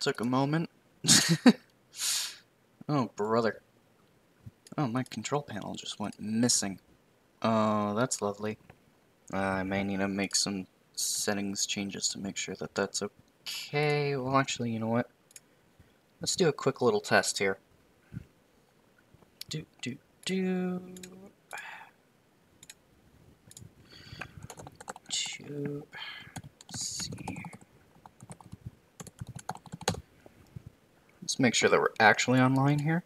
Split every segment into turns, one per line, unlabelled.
Took a moment. oh, brother. Oh, my control panel just went missing. Oh, that's lovely. Uh, I may need to make some settings changes to make sure that that's okay. Well, actually, you know what? Let's do a quick little test here. Do, do, do. To see. Let's make sure that we're actually online here.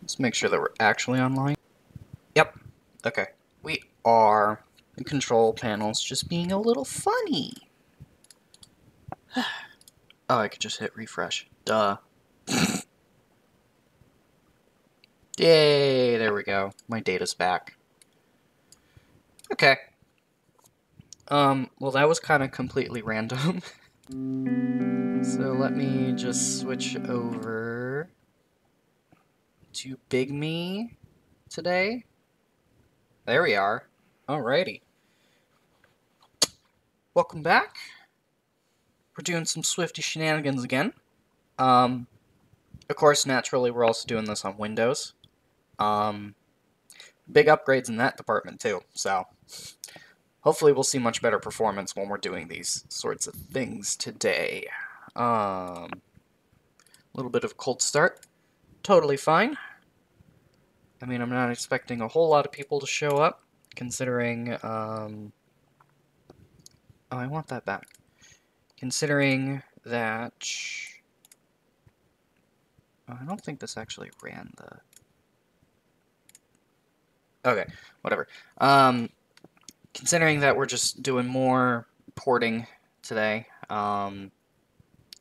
Let's make sure that we're actually online. Yep. Okay. We are. The control panel's just being a little funny. oh, I could just hit refresh. Duh. Yay, there we go. My data's back. Okay. Um, well that was kind of completely random. so let me just switch over to Big Me today. There we are. Alrighty. Welcome back. We're doing some Swifty shenanigans again. Um, of course, naturally, we're also doing this on Windows. Um, big upgrades in that department, too, so hopefully we'll see much better performance when we're doing these sorts of things today. Um, a little bit of cold start. Totally fine. I mean, I'm not expecting a whole lot of people to show up, considering, um... Oh, I want that back. Considering that... I don't think this actually ran the... Okay, whatever. Um, considering that we're just doing more porting today, um,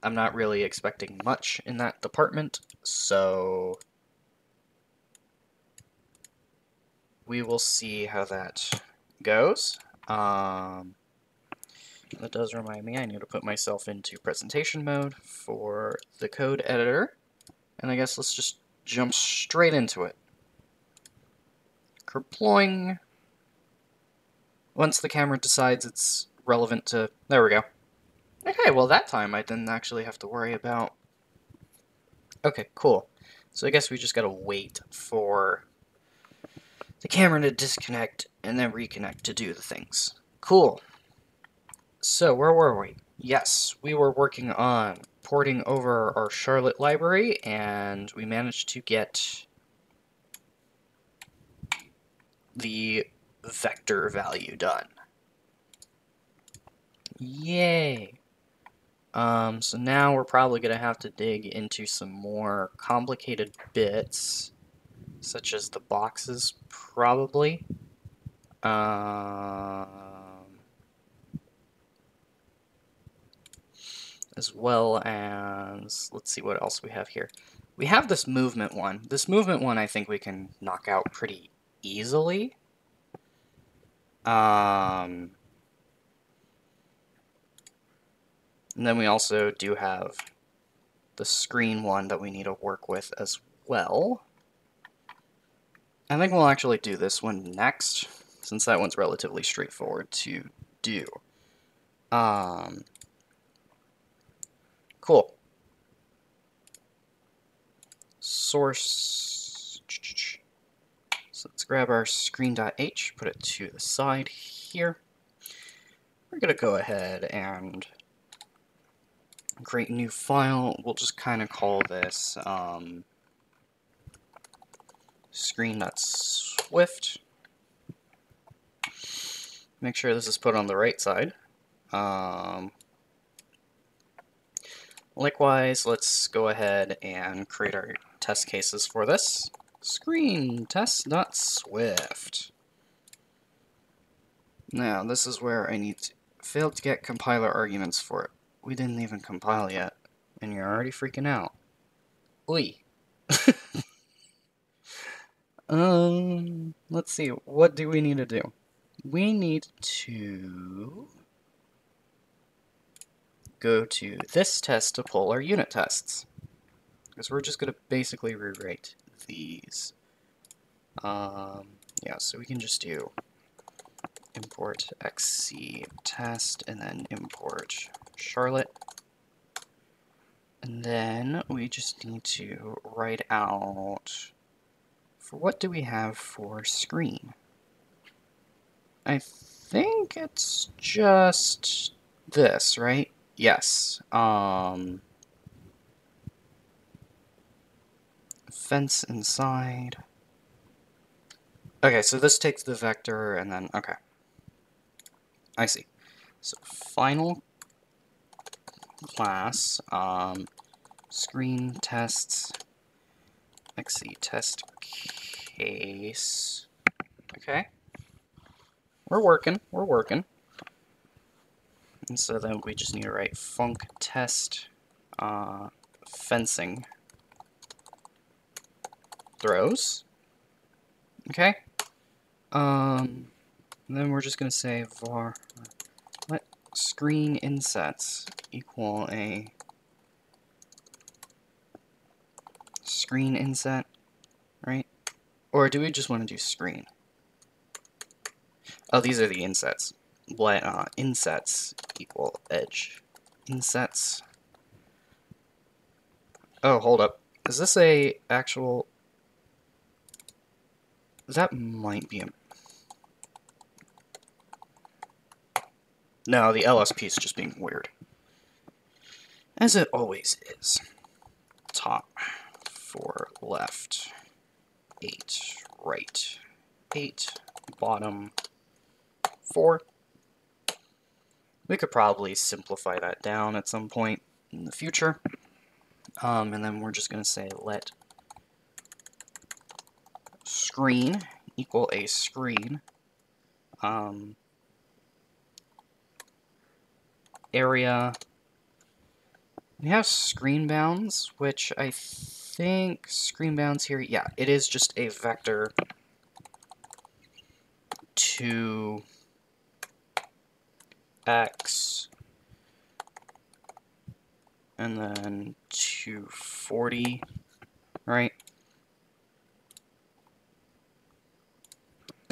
I'm not really expecting much in that department, so we will see how that goes. Um, that does remind me I need to put myself into presentation mode for the code editor, and I guess let's just jump straight into it. Kerploing. Once the camera decides it's relevant to... There we go. Okay, well that time I didn't actually have to worry about... Okay, cool. So I guess we just gotta wait for the camera to disconnect and then reconnect to do the things. Cool. So, where were we? Yes, we were working on porting over our Charlotte library, and we managed to get the vector value done. Yay! Um, so now we're probably going to have to dig into some more complicated bits, such as the boxes, probably. Um, as well as, let's see what else we have here. We have this movement one. This movement one I think we can knock out pretty easily. Um, and then we also do have the screen one that we need to work with as well. I think we'll actually do this one next, since that one's relatively straightforward to do. Um, cool. Source so let's grab our screen.h, put it to the side here. We're going to go ahead and create a new file. We'll just kind of call this um, screen.swift. Make sure this is put on the right side. Um, likewise, let's go ahead and create our test cases for this. Screen test.swift. Now, this is where I need to fail to get compiler arguments for it. We didn't even compile yet, and you're already freaking out. Oi. um, let's see, what do we need to do? We need to go to this test to pull our unit tests. Because we're just going to basically rewrite these. Um, yeah, so we can just do import xc test and then import Charlotte. And then we just need to write out, for what do we have for screen? I think it's just this, right? Yes. Um, fence inside. Okay, so this takes the vector and then, okay. I see. So final class, um, screen tests, xc test case. Okay. We're working, we're working. And so then we just need to write func test uh, fencing throws. Okay. Um, then we're just going to say var let screen insets equal a screen inset, right? Or do we just want to do screen? Oh, these are the insets. Let uh, insets equal edge. Insets. Oh, hold up. Is this a actual... That might be a... No, the LSP is just being weird. As it always is. Top, 4 left, 8 right, 8 bottom, 4. We could probably simplify that down at some point in the future. Um, and then we're just going to say let screen equal a screen um, area. We have screen bounds, which I think screen bounds here, yeah, it is just a vector to x and then 240, right?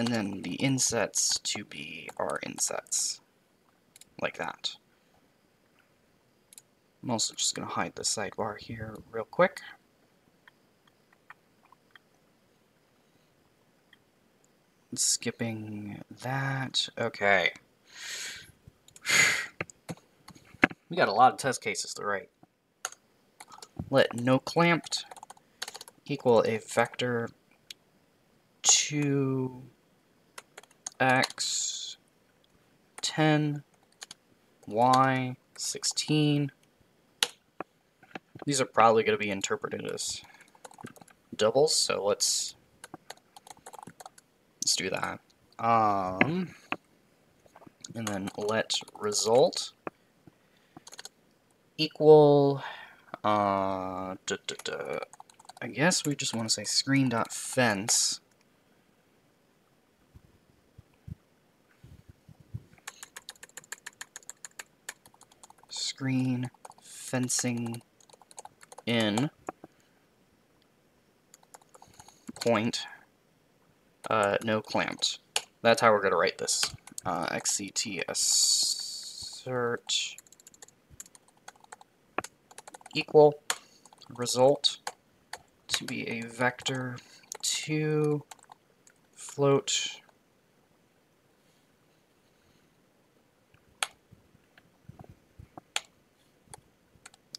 And then the insets to be our insets, like that. I'm also just going to hide the sidebar here real quick. Skipping that. Okay. We got a lot of test cases to write. Let no clamped equal a vector 2 x 10 y 16 these are probably going to be interpreted as doubles, so let's let's do that. Um, and then let result equal. Uh, duh, duh, duh. I guess we just want to say screen dot fence. Screen fencing in point uh, no clamped. That's how we're going to write this. Uh, xct assert equal result to be a vector 2 float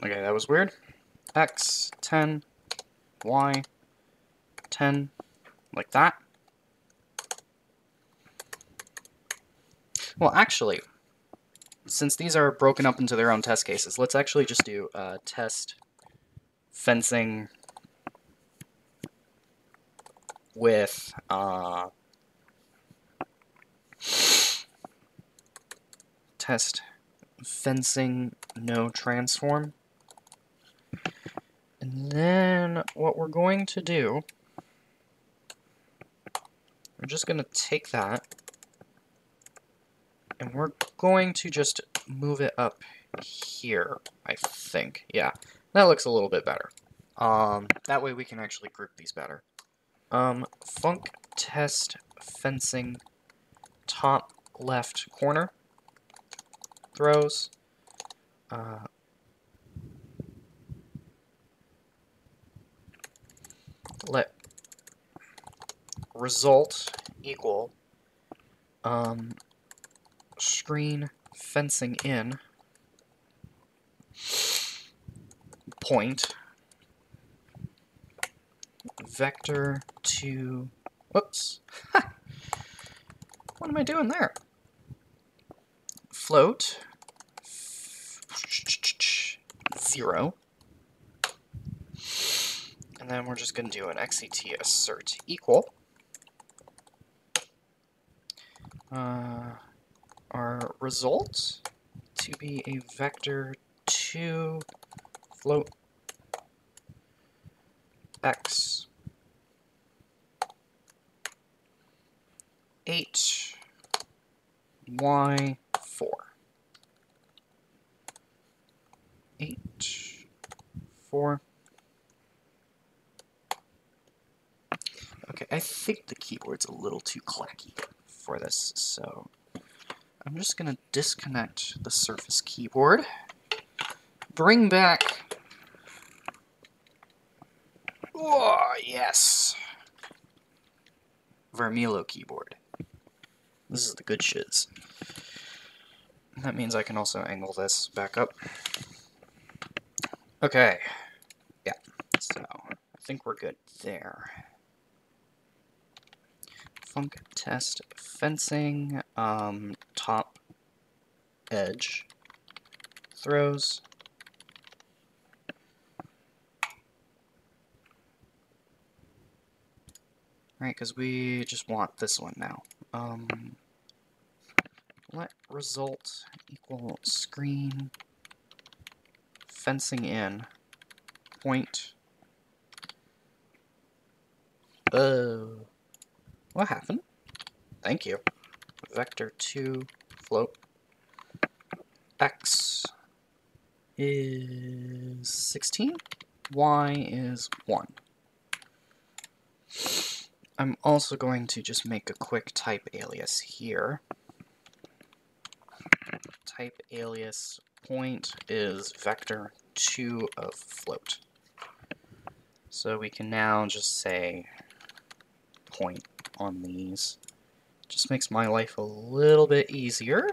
Okay, that was weird x, 10, y, 10, like that. Well, actually, since these are broken up into their own test cases, let's actually just do uh, test fencing with uh, test fencing no transform. And then what we're going to do, we're just going to take that and we're going to just move it up here, I think. Yeah, that looks a little bit better. Um, that way we can actually group these better. Um, func test fencing top left corner throws uh, let result equal um, screen fencing in point vector to whoops. What am I doing there? Float. Zero and then we're just going to do an XCT assert equal. Uh, our result to be a vector 2 float x 8 y 4 8 4 Okay, I think the keyboard's a little too clacky for this, so I'm just going to disconnect the Surface keyboard, bring back... Oh, yes! Varmilo keyboard. This is the good shiz. That means I can also angle this back up. Okay. Yeah, so I think we're good there func test fencing, um, top edge throws. Right, because we just want this one now. Um, let result equal screen fencing in point. Oh. What happened? Thank you. Vector 2 float x is 16, y is 1. I'm also going to just make a quick type alias here. Type alias point is vector 2 of float. So we can now just say point on these. Just makes my life a little bit easier.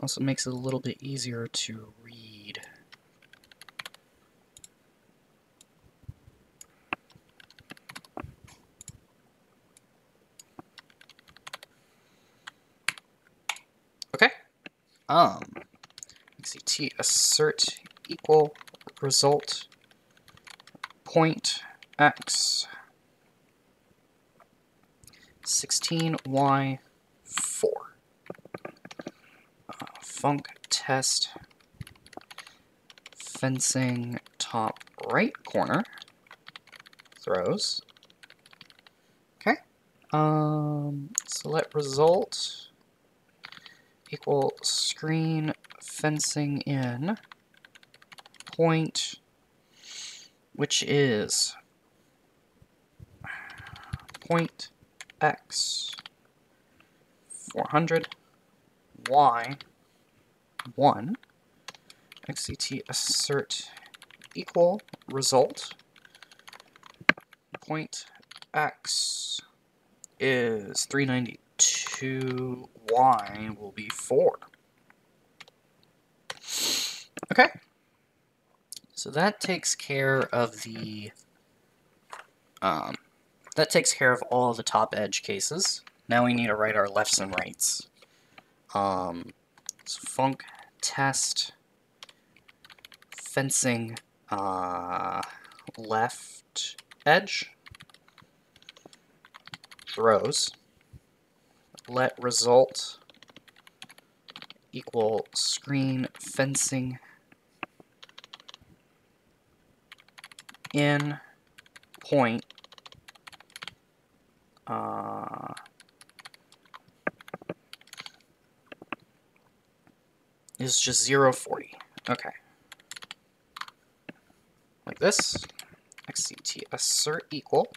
Also makes it a little bit easier to read. Okay. Um, XCT assert equal result point x 16y4. Uh, func test fencing top right corner throws. Okay. Um, so let result equal screen fencing in point which is point x. 400 y. 1 xct assert equal result. Point x is 392 y will be 4 okay. So that takes care of the um, that takes care of all the top edge cases. Now we need to write our lefts and rights. Um, so func test fencing uh, left edge throws let result equal screen fencing in point uh, is just 0, 40. Okay. Like this. XCT assert equal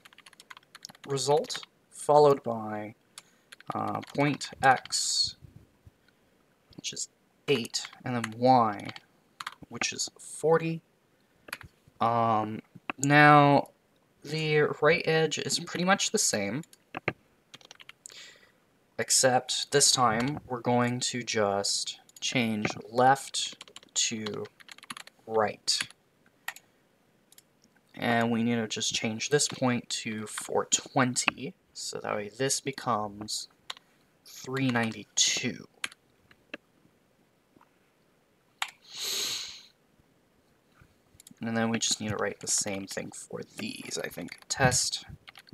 result followed by uh, point x, which is 8, and then y, which is 40. Um, now, the right edge is pretty much the same, except this time we're going to just change left to right. And we need to just change this point to 420, so that way this becomes 392. And then we just need to write the same thing for these, I think. Test,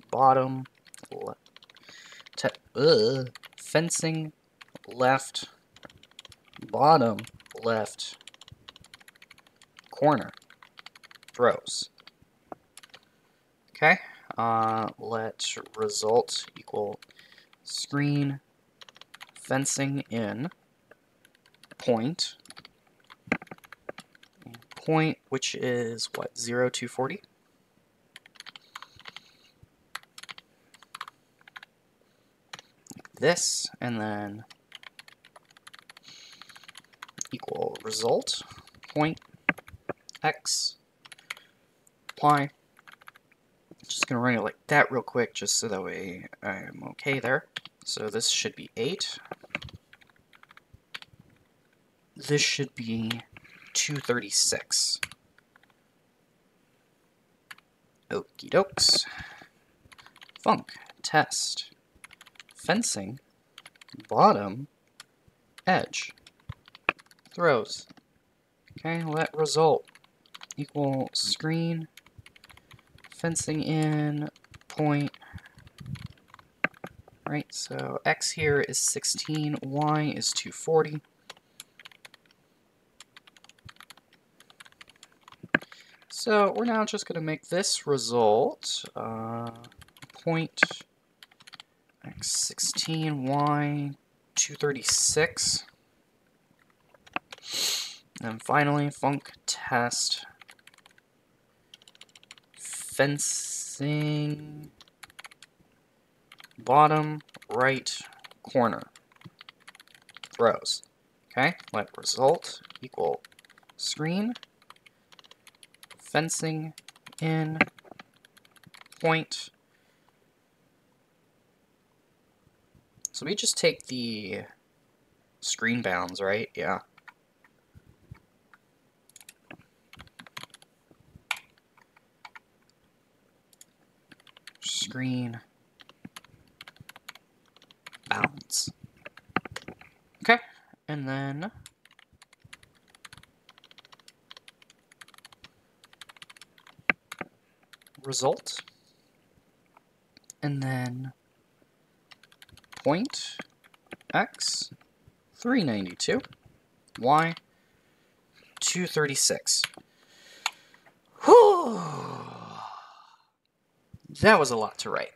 bottom, le uh, fencing, left, bottom, left, corner, throws. Okay, uh, let result equal screen fencing in point point which is what 0 to 40 this and then equal result point x apply just gonna run it like that real quick just so that way I'm okay there so this should be 8. This should be 236. Okie dokes. Func test, fencing, bottom, edge, throws. Okay, let result equal screen, fencing in, point, right? So x here is 16, y is 240. So we're now just going to make this result uh, point x16, y 236. And finally, func test fencing bottom right corner. Throws. Okay, let result equal screen, fencing in, point. So we just take the screen bounds, right? Yeah. Screen bounds. Okay, and then result, and then point x 392, y 236. Whew! That was a lot to write.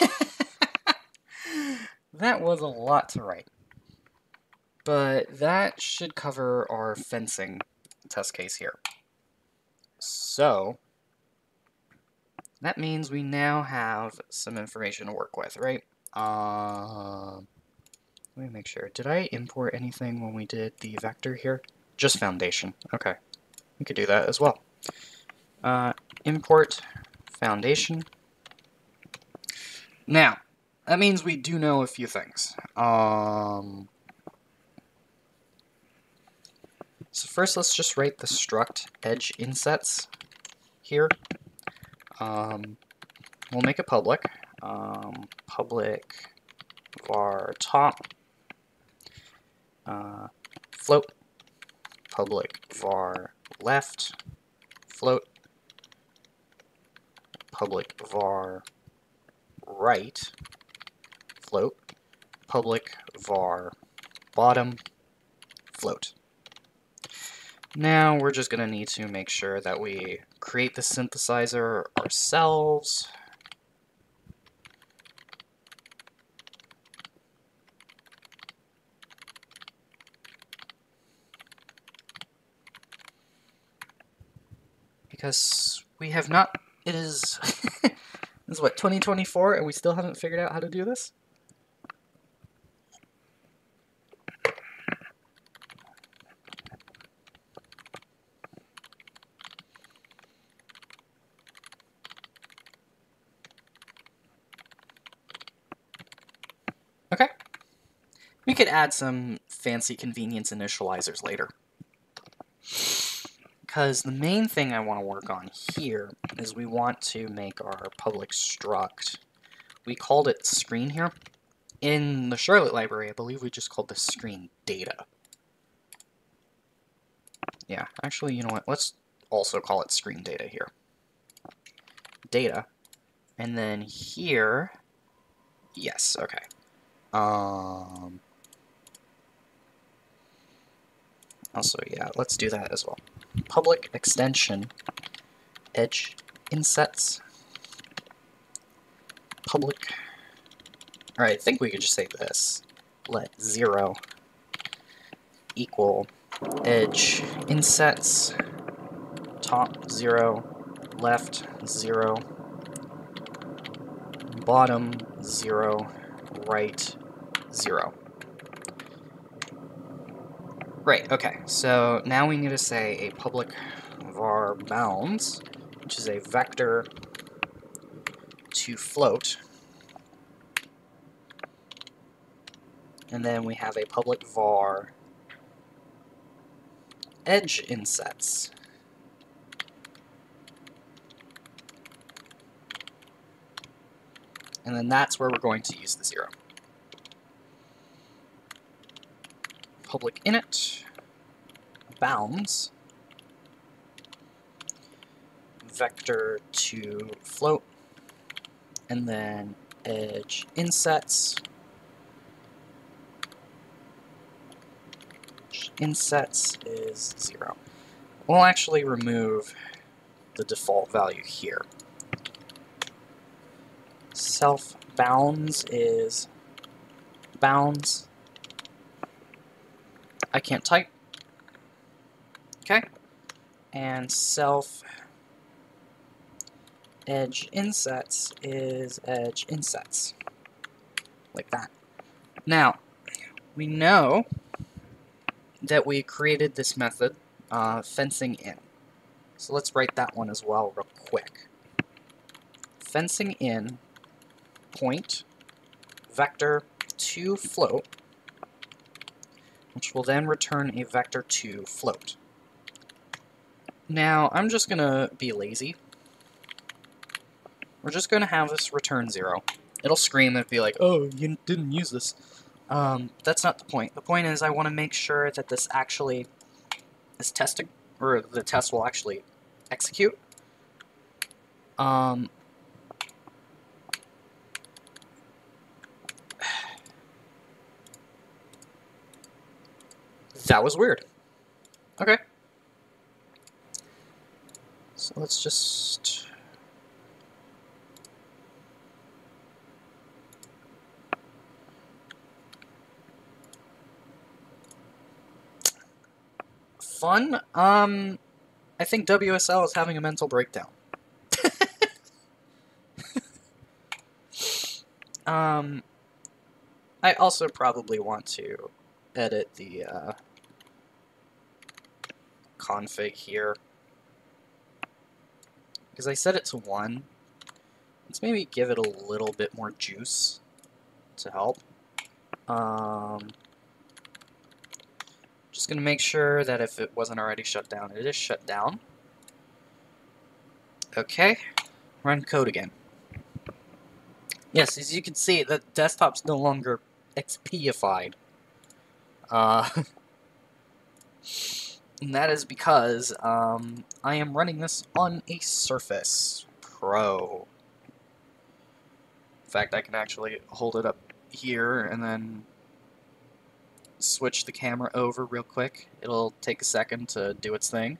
That was a lot to write. But that should cover our fencing test case here. So, that means we now have some information to work with, right? Uh, let me make sure. Did I import anything when we did the vector here? Just foundation. Okay. We could do that as well. Uh, import foundation. Now, that means we do know a few things. Um, so first, let's just write the struct edge insets here. Um, we'll make it public. Um, public var top uh, float public var left float public var right float, public var bottom float. Now we're just going to need to make sure that we create the synthesizer ourselves. Because we have not, it is This is what, 2024, and we still haven't figured out how to do this? Okay. We could add some fancy convenience initializers later. Because the main thing I want to work on here is we want to make our public struct. We called it screen here. In the Charlotte library, I believe we just called this screen data. Yeah, actually, you know what? Let's also call it screen data here. Data. And then here... Yes, okay. Um, also, yeah, let's do that as well. Public extension edge insets public. Alright, I think we could just say this. Let zero equal edge insets top zero left zero bottom zero right 0. Right, okay, so now we need to say a public var bounds, which is a vector to float, and then we have a public var edge insets. And then that's where we're going to use the zero. Public init bounds. Vector to float. And then edge insets. Insets is zero. We'll actually remove the default value here. Self bounds is bounds I can't type. Okay. And self edge insets is edge insets. Like that. Now, we know that we created this method, uh, fencing in. So let's write that one as well real quick. Fencing in point vector to float which will then return a vector to float. Now, I'm just going to be lazy. We're just going to have this return 0. It'll scream and be like, oh, you didn't use this. Um, that's not the point. The point is I want to make sure that this actually is testing, or the test will actually execute. Um, That was weird. Okay. So let's just... Fun? Um, I think WSL is having a mental breakdown. um, I also probably want to edit the, uh, config here. Because I set it to 1. Let's maybe give it a little bit more juice to help. Um, just going to make sure that if it wasn't already shut down, it is shut down. Okay, run code again. Yes, as you can see, the desktop's no longer XPified. Uh, And that is because um, I am running this on a Surface Pro. In fact, I can actually hold it up here and then switch the camera over real quick. It'll take a second to do its thing.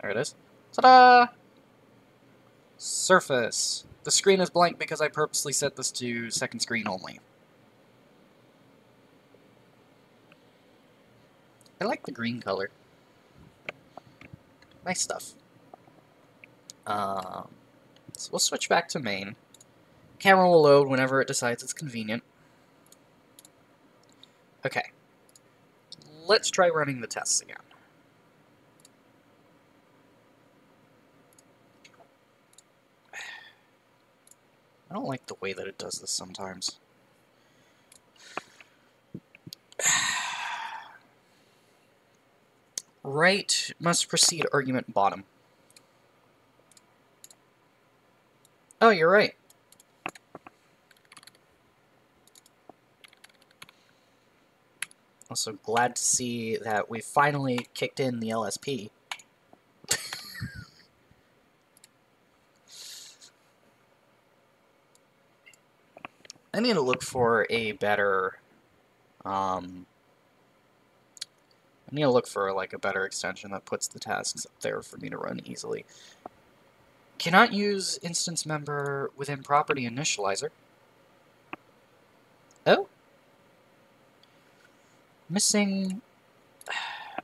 There it is. Ta-da! Surface. The screen is blank because I purposely set this to second screen only. I like the green color. Nice stuff. Um, So we'll switch back to main. Camera will load whenever it decides it's convenient. Okay. Let's try running the tests again. I don't like the way that it does this sometimes. Right must precede argument bottom. Oh, you're right. Also glad to see that we finally kicked in the LSP. I need to look for a better, um, I need to look for like a better extension that puts the tasks up there for me to run easily. Cannot use instance member within property initializer. Oh? Missing...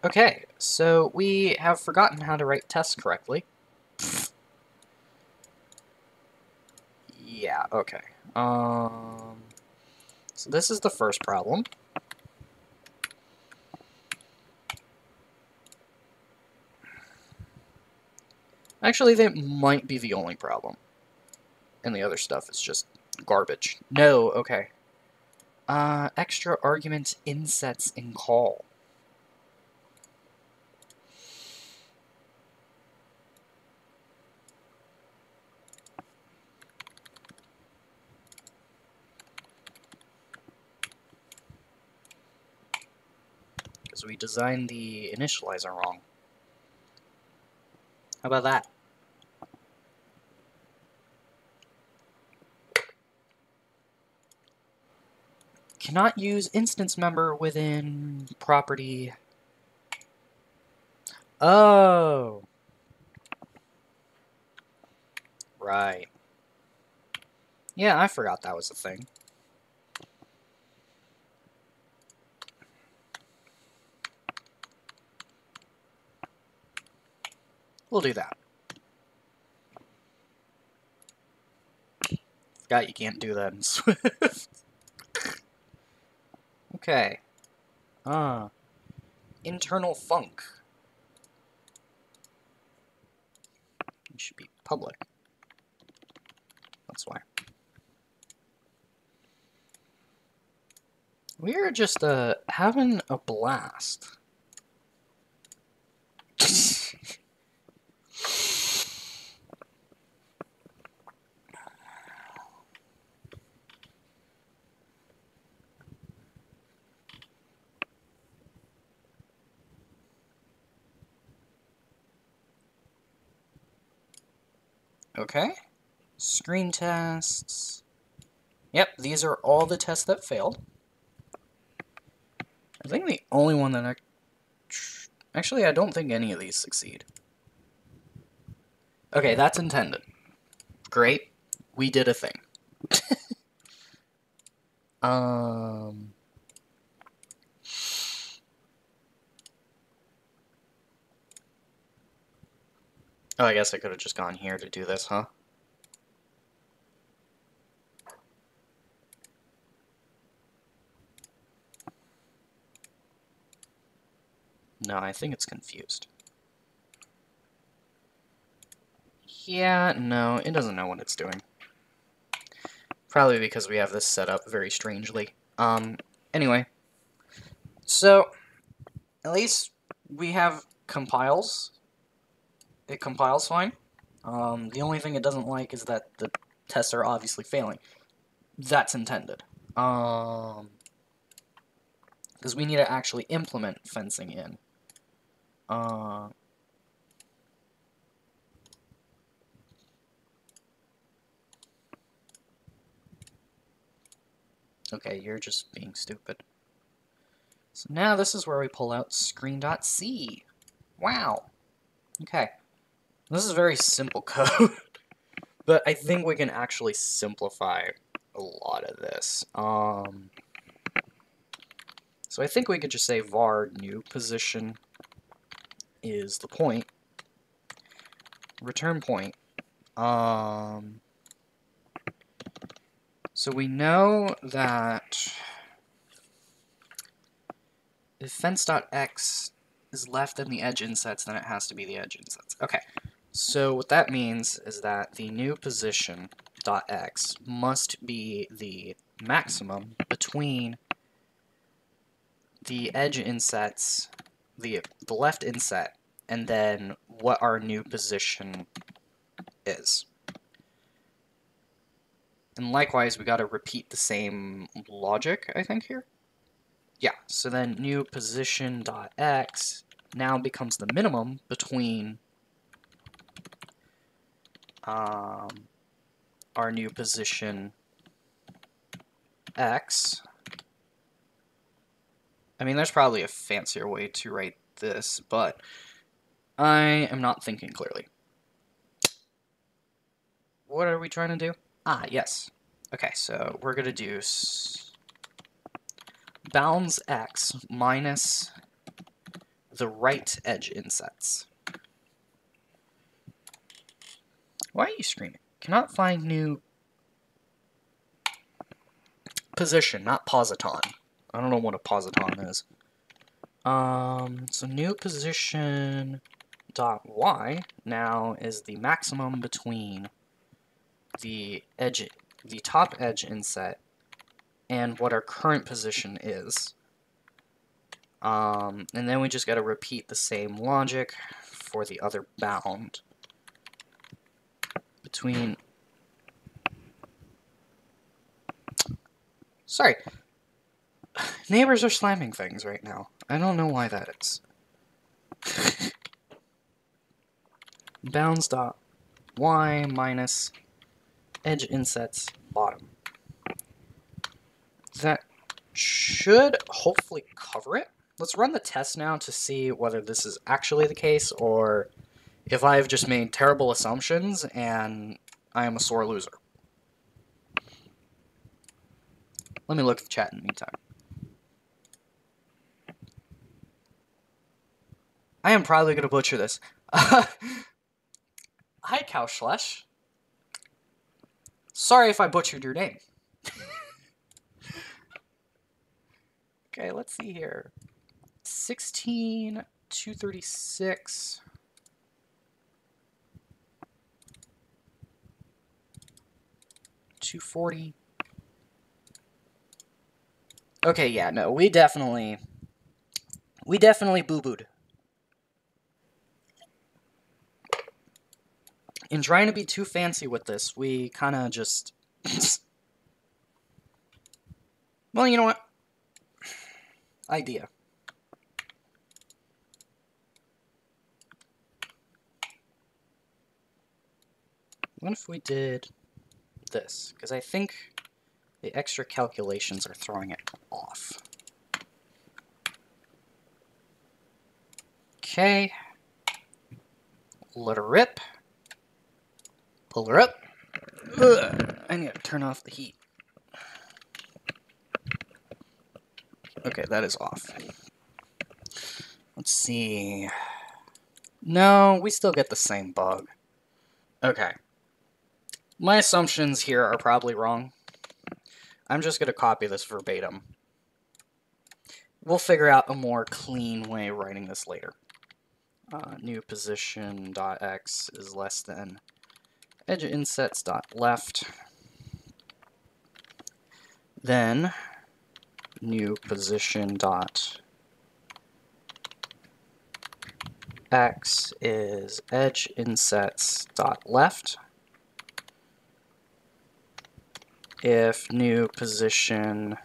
Okay, so we have forgotten how to write tests correctly. yeah, okay. Um, so this is the first problem. Actually, that might be the only problem. And the other stuff is just garbage. No, okay. Uh, extra argument insets in call. Because we designed the initializer wrong. How about that? Cannot use instance member within property. Oh. Right. Yeah, I forgot that was a thing. We'll do that. Forgot you can't do that in Swift. okay. Ah. Internal func. It should be public. That's why. We are just uh, having a blast. Okay. Screen tests. Yep, these are all the tests that failed. I think the only one that I... Actually, I don't think any of these succeed. Okay, that's intended. Great. We did a thing. um... Oh, I guess I could have just gone here to do this, huh? No, I think it's confused. Yeah, no, it doesn't know what it's doing. Probably because we have this set up very strangely. Um, anyway. So, at least we have compiles it compiles fine. Um, the only thing it doesn't like is that the tests are obviously failing. That's intended. Um, because we need to actually implement fencing in. Uh, okay, you're just being stupid. So now this is where we pull out screen.c. Wow. Okay. This is very simple code, but I think we can actually simplify a lot of this. Um, so I think we could just say var new position is the point, return point, Um, so we know that if fence.x is left than the edge insets, then it has to be the edge insets. Okay, so what that means is that the new position dot x must be the maximum between the edge insets, the, the left inset, and then what our new position is. And likewise, we got to repeat the same logic, I think, here. Yeah, so then new position dot x now becomes the minimum between um, our new position x. I mean, there's probably a fancier way to write this, but I am not thinking clearly. What are we trying to do? Ah, yes. Okay, so we're going to do bounds x minus the right edge insets. Why are you screaming? Cannot find new position, not positon. I don't know what a positon is. Um, so new position dot y now is the maximum between the edge, the top edge inset and what our current position is. Um, and then we just got to repeat the same logic for the other bound between... Sorry. Neighbors are slamming things right now. I don't know why that is. Bounds dot y minus edge insets bottom. That should hopefully cover it. Let's run the test now to see whether this is actually the case or if I've just made terrible assumptions and I am a sore loser. Let me look at the chat in the meantime. I am probably going to butcher this. Hi, Kauschlesh. Sorry if I butchered your name. okay, let's see here. 16, 236. Two forty. Okay, yeah, no, we definitely, we definitely boo-booed. in trying to be too fancy with this, we kind of just... well, you know what? Idea. What if we did this? Because I think the extra calculations are throwing it off. Okay. Let her rip. Pull her up. Ugh, I need to turn off the heat. Okay, that is off. Let's see. No, we still get the same bug. Okay. My assumptions here are probably wrong. I'm just going to copy this verbatim. We'll figure out a more clean way of writing this later. Uh, new position dot x is less than edge insets dot left. Then new position dot x is edge insets dot left. If new position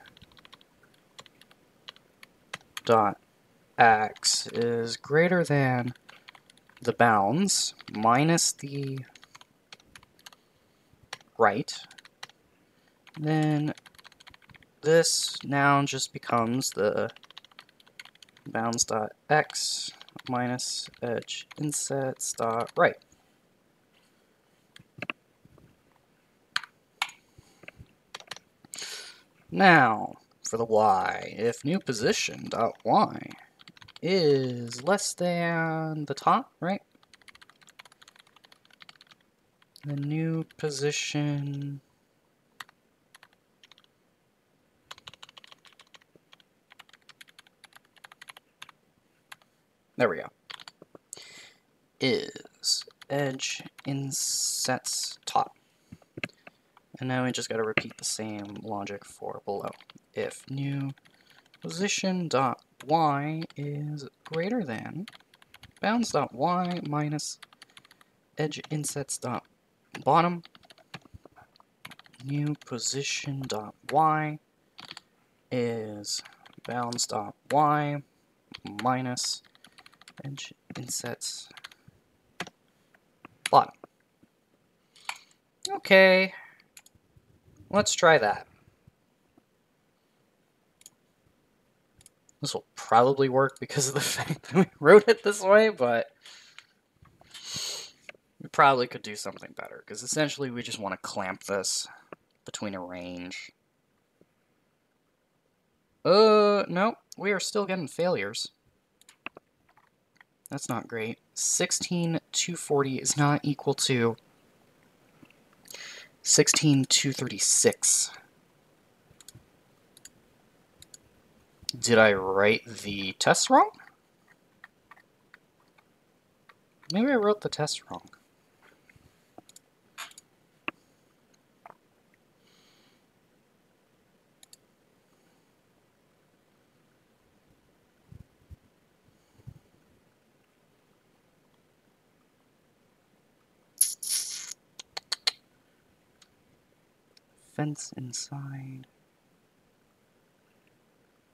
dot x is greater than the bounds minus the right, then this now just becomes the bounds dot x minus edge insets dot right. Now, for the y, if new position dot y is less than the top, right? the new position There we go. Is edge insets top. And now we just got to repeat the same logic for below. If new position dot y is greater than bounds dot y minus edge insets dot bottom new position dot y is bounds dot y minus edge insets bottom. Okay, let's try that. This will probably work because of the fact that we wrote it this way, but we probably could do something better, because essentially we just want to clamp this between a range. Uh, no, we are still getting failures. That's not great. 16240 is not equal to 16236. Did I write the test wrong? Maybe I wrote the test wrong. Fence inside.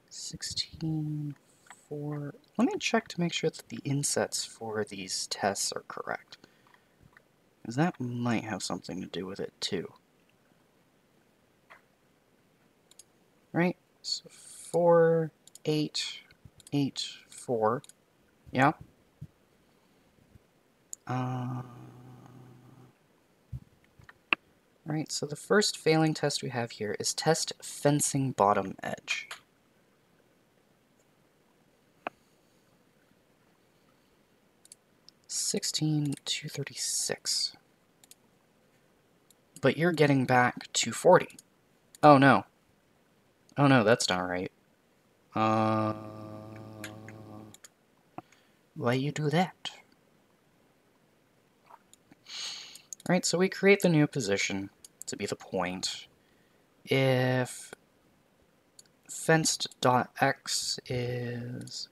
16, 4. Let me check to make sure that the insets for these tests are correct. Because that might have something to do with it too. Right? So 4, 8, 8, 4. Yeah. Uh, right, so the first failing test we have here is test fencing bottom edge. Sixteen two thirty six. But you're getting back to forty. Oh no. Oh no, that's not right. Uh, why you do that? Right, so we create the new position to be the point. If fenced.x is...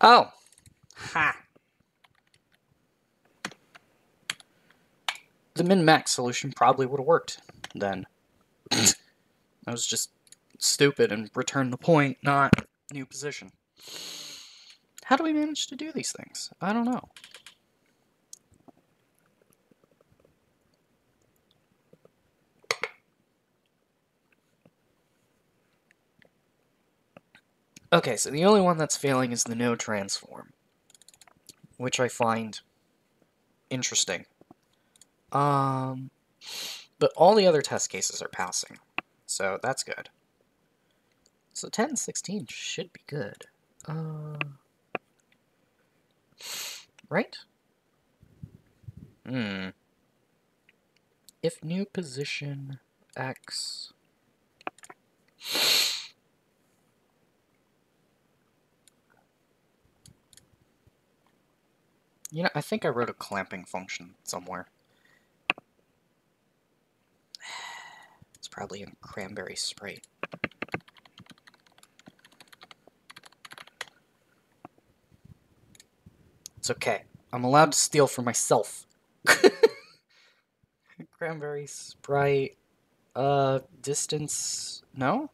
Oh! Ha! The min-max solution probably would have worked then. I was just stupid and returned the point, not new position. How do we manage to do these things? I don't know. Okay, so the only one that's failing is the no transform, which I find interesting. Um, but all the other test cases are passing, so that's good. So 10 and 16 should be good. Uh, right? Hmm. If new position x You know, I think I wrote a clamping function somewhere. It's probably in Cranberry Sprite. It's okay. I'm allowed to steal for myself. Cranberry Sprite. Uh, distance... No?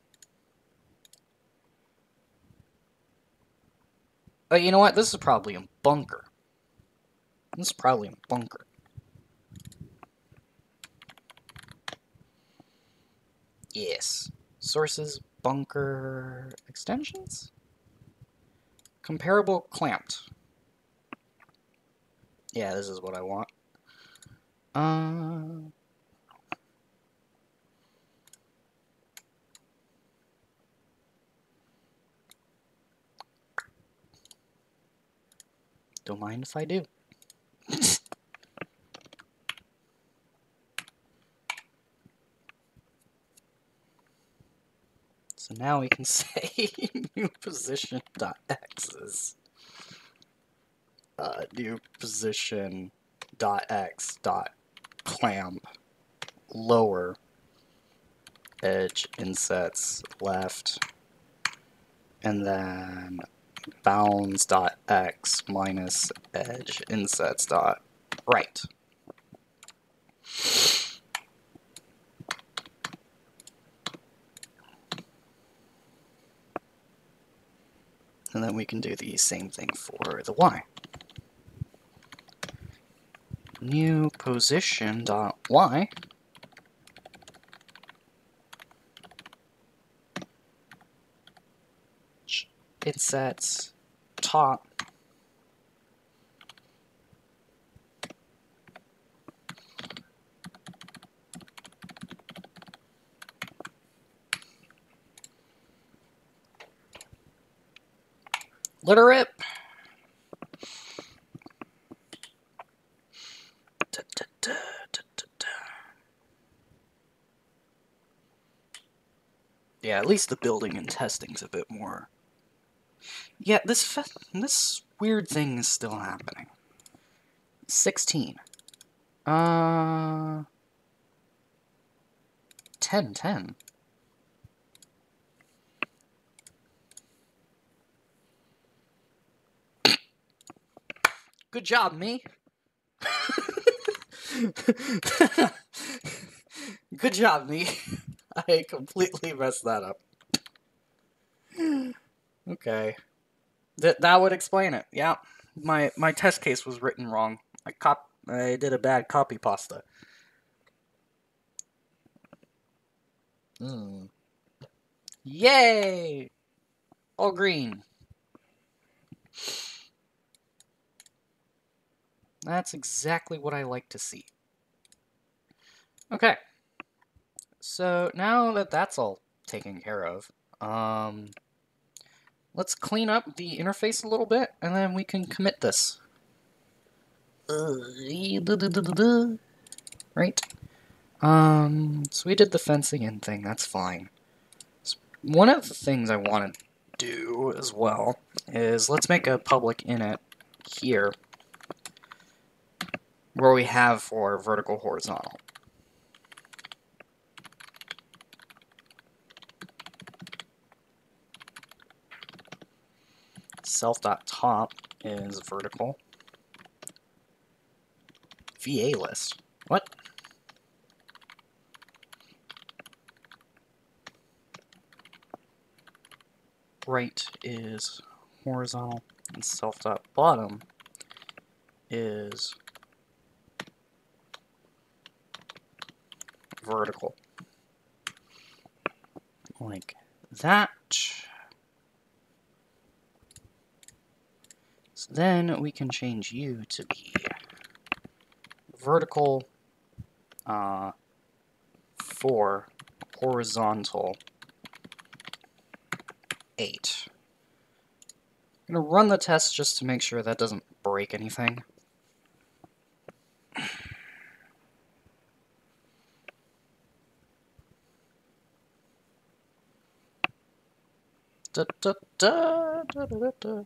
Oh, you know what? This is probably a bunker. This is probably a bunker. Yes. Sources, bunker, extensions? Comparable clamped. Yeah, this is what I want. Uh... Don't mind if I do. So now we can say new position dot x is uh, new position dot x dot clamp lower edge insets left. And then bounds dot x minus edge insets dot right. And then we can do the same thing for the y. New position dot y it sets top Da. Yeah, at least the building and testing's a bit more. Yeah, this this weird thing is still happening. Sixteen. Uh. Ten, ten. Good job, me. Good job, me. I completely messed that up. Okay. That that would explain it. Yeah. My my test case was written wrong. I cop I did a bad copy pasta. Mm. Yay! All green. That's exactly what I like to see. Okay. So now that that's all taken care of, um, let's clean up the interface a little bit, and then we can commit this. Right? Um, so we did the fencing in thing, that's fine. One of the things I want to do as well is let's make a public init here where we have for vertical horizontal. Self.top is vertical. VA list. What? Right is horizontal and self.bottom is vertical. Like that. So then we can change you to be vertical uh, for horizontal 8. I'm going to run the test just to make sure that doesn't break anything. Da, da, da.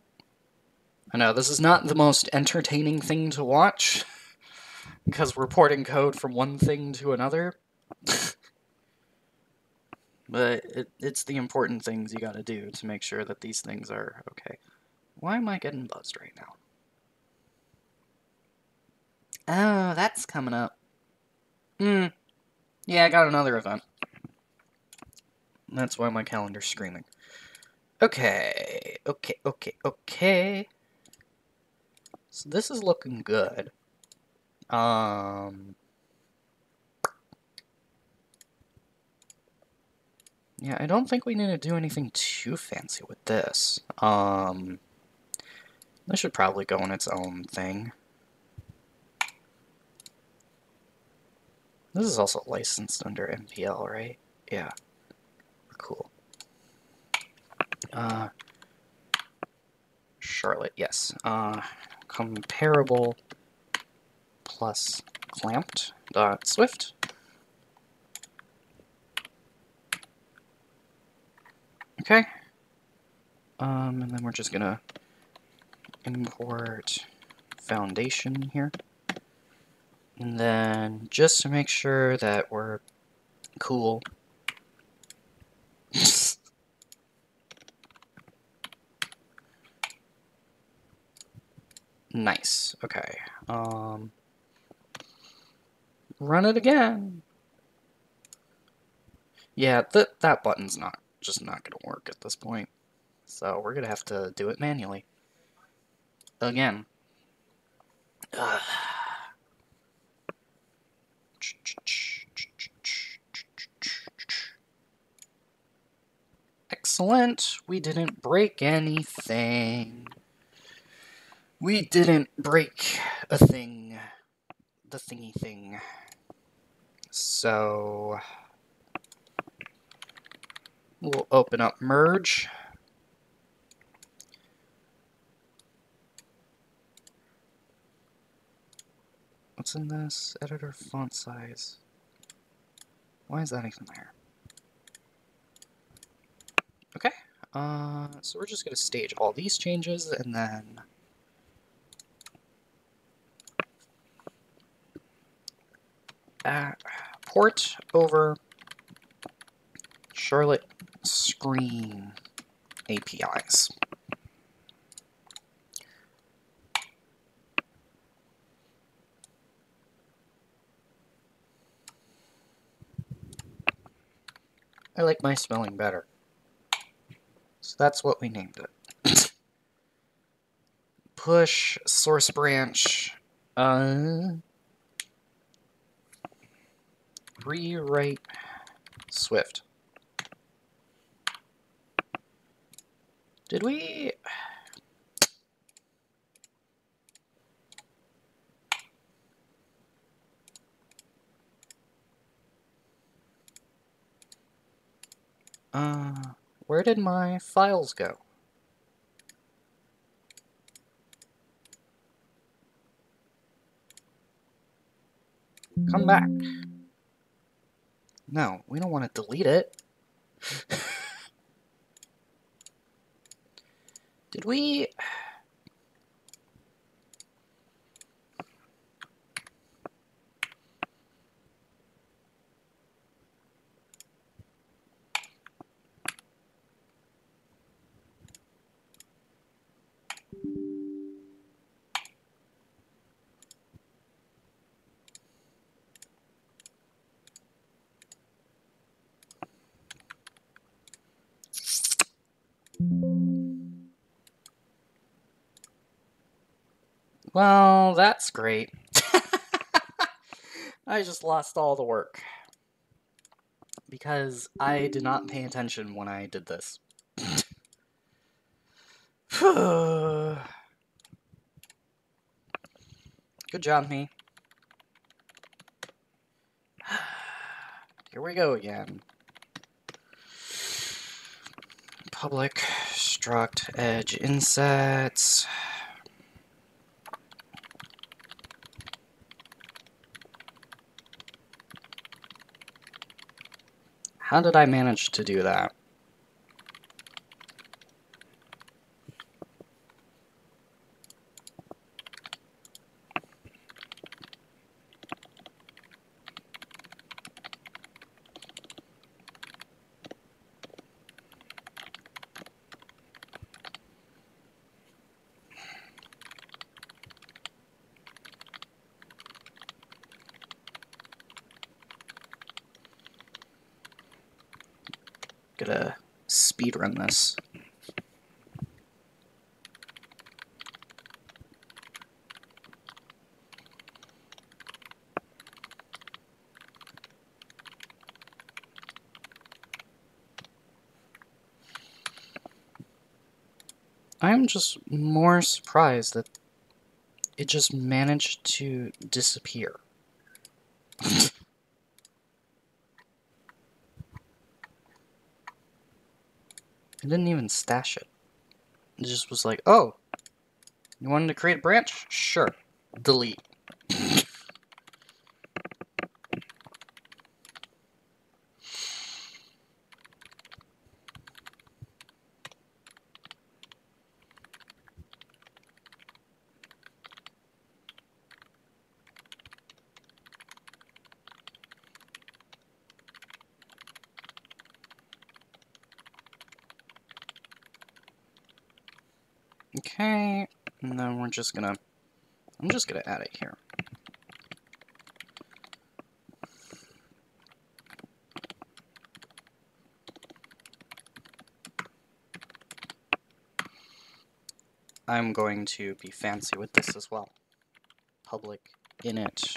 I know, this is not the most entertaining thing to watch, because we're porting code from one thing to another. but it, it's the important things you gotta do to make sure that these things are okay. Why am I getting buzzed right now? Oh, that's coming up. Hmm. Yeah, I got another event. That's why my calendar's screaming. Okay, okay, okay, okay. So this is looking good. Um... Yeah, I don't think we need to do anything too fancy with this. Um... This should probably go in its own thing. This is also licensed under MPL, right? Yeah. Cool. Uh, Charlotte, yes. Uh, comparable plus clamped dot swift. Okay. Um, and then we're just gonna import foundation here. And then just to make sure that we're cool. Nice. Okay. Um, run it again. Yeah, that that button's not just not gonna work at this point. So we're gonna have to do it manually. Again. Excellent. We didn't break anything. We didn't break a thing. The thingy thing. So... We'll open up merge. What's in this? Editor font size. Why is that even there? Okay, uh, so we're just going to stage all these changes and then uh, port over Charlotte screen APIs. I like my spelling better. So that's what we named it. Push source branch. Uh, rewrite Swift. Did we... Uh, where did my files go? Come back. No, we don't want to delete it. Did we... Well, that's great. I just lost all the work. Because I did not pay attention when I did this. Good job, me. Here we go again. Public struct edge insets. How did I manage to do that? Gotta speed run this. I'm just more surprised that it just managed to disappear. Didn't even stash it. It just was like, oh, you wanted to create a branch? Sure. Delete. Okay, we're just gonna, I'm just gonna add it here. I'm going to be fancy with this as well. Public init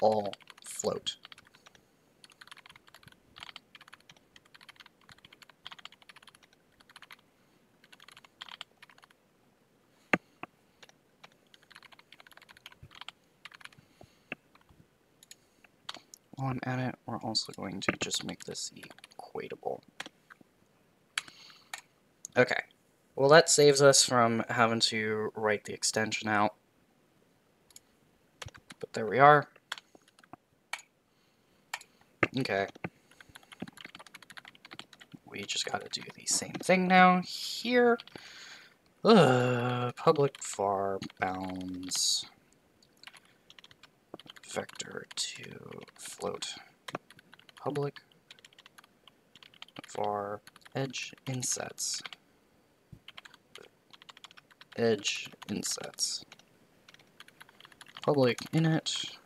all float. While I'm at it, we're also going to just make this equatable. Okay, well that saves us from having to write the extension out. But there we are. Okay. We just gotta do the same thing now here. Uh, public var bounds vector to float. Public var edge insets. Edge insets. Public init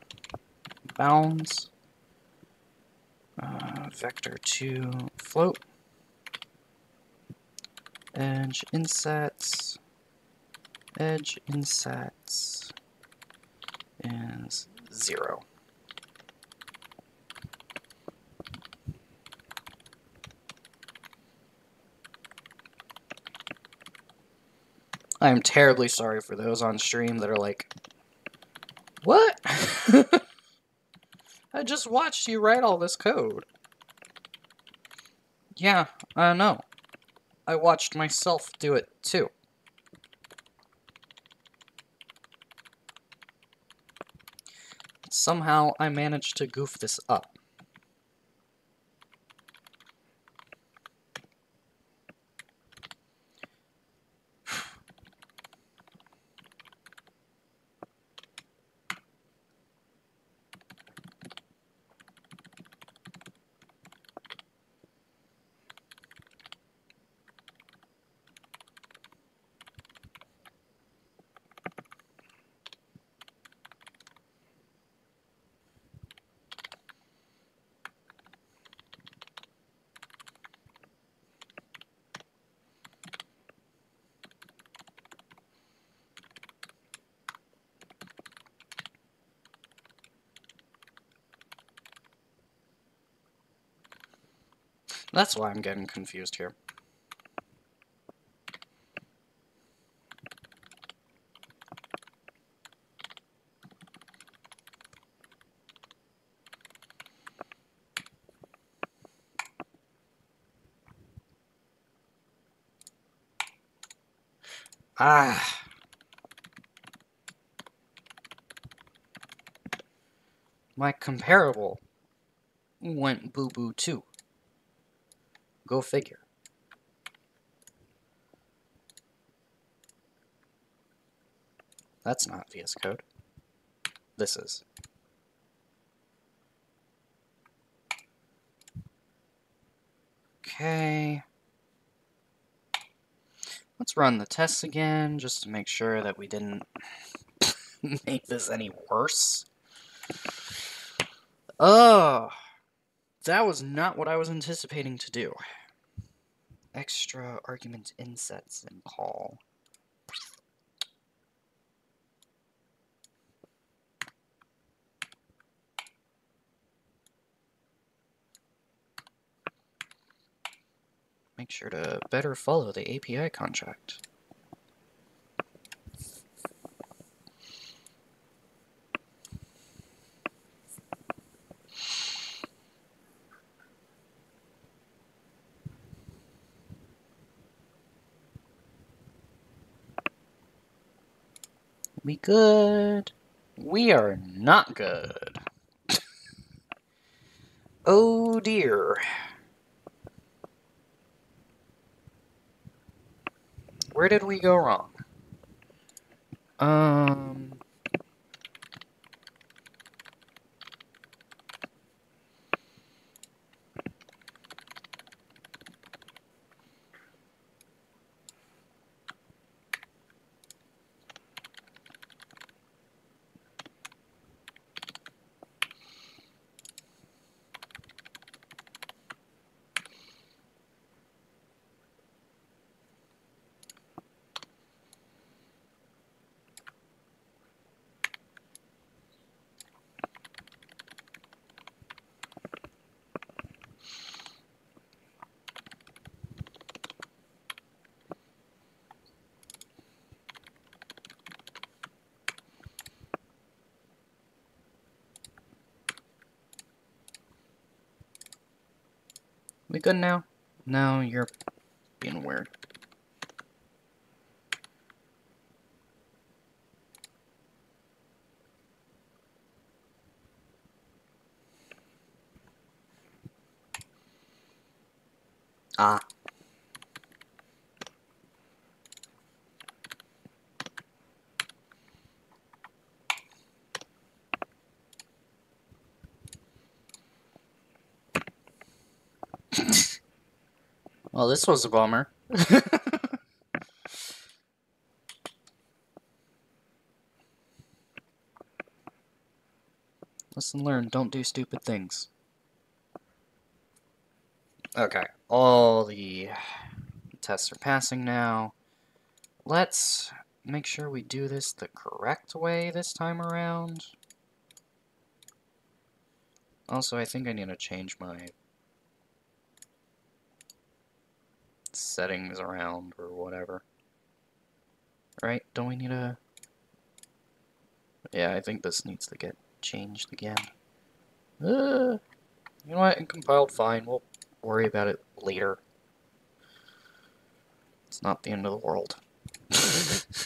bounds uh, vector to float. Edge insets edge insets is zero. I am terribly sorry for those on stream that are like, What? I just watched you write all this code. Yeah, I know. I watched myself do it too. Somehow I managed to goof this up. That's why I'm getting confused here. Ah. My comparable went boo-boo too. Go figure. That's not VS Code. This is. Okay. Let's run the tests again, just to make sure that we didn't make this any worse. Oh, that was not what I was anticipating to do. Extra argument insets and call. Make sure to better follow the API contract. We good? We are not good. oh dear. Where did we go wrong? Um... good now? No, you're being weird. Ah. Well, this was a bummer. Listen, learn, don't do stupid things. Okay, all the tests are passing now. Let's make sure we do this the correct way this time around. Also, I think I need to change my settings around or whatever. Right? Don't we need a... Yeah, I think this needs to get changed again. Uh, you know what? compiled fine. We'll worry about it later. It's not the end of the world.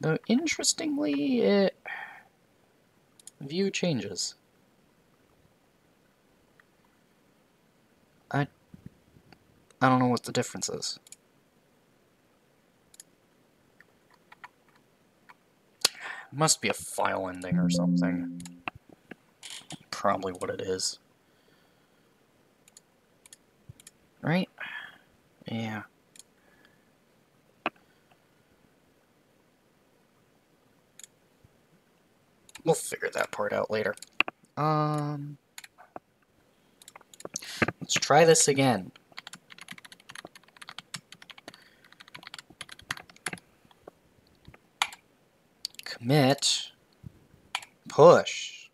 Though, interestingly, it... View changes. I don't know what the difference is. Must be a file ending or something probably what it is. Right? Yeah. We'll figure that part out later. Um, let's try this again. Commit. Push.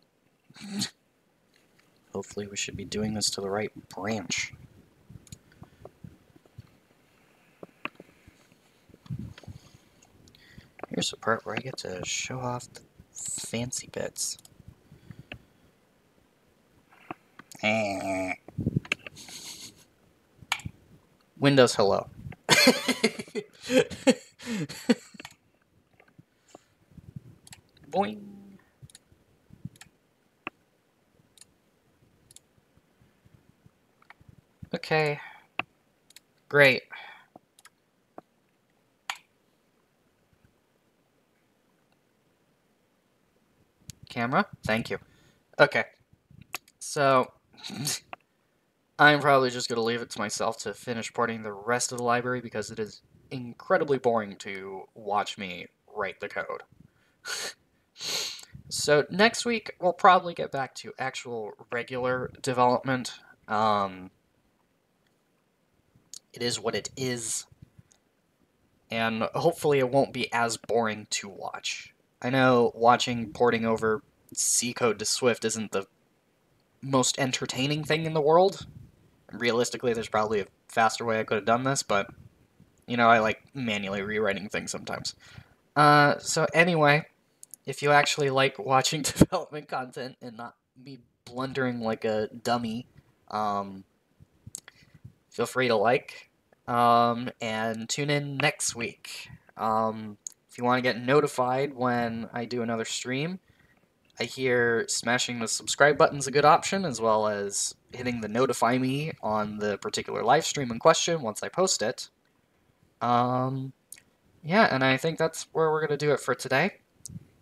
Hopefully we should be doing this to the right branch. Here's the part where I get to show off the fancy bits. Eh. Windows hello. Boing. Okay. Great. Camera? Thank you. Okay. So, I'm probably just going to leave it to myself to finish porting the rest of the library because it is incredibly boring to watch me write the code. so next week, we'll probably get back to actual regular development. Um, it is what it is. And hopefully it won't be as boring to watch. I know watching porting over C code to Swift isn't the most entertaining thing in the world. Realistically, there's probably a faster way I could have done this, but, you know, I like manually rewriting things sometimes. Uh, so anyway, if you actually like watching development content and not be blundering like a dummy, um, feel free to like um, and tune in next week. Um, if you want to get notified when I do another stream, I hear smashing the subscribe button's a good option, as well as hitting the notify me on the particular live stream in question once I post it. Um, yeah, and I think that's where we're going to do it for today.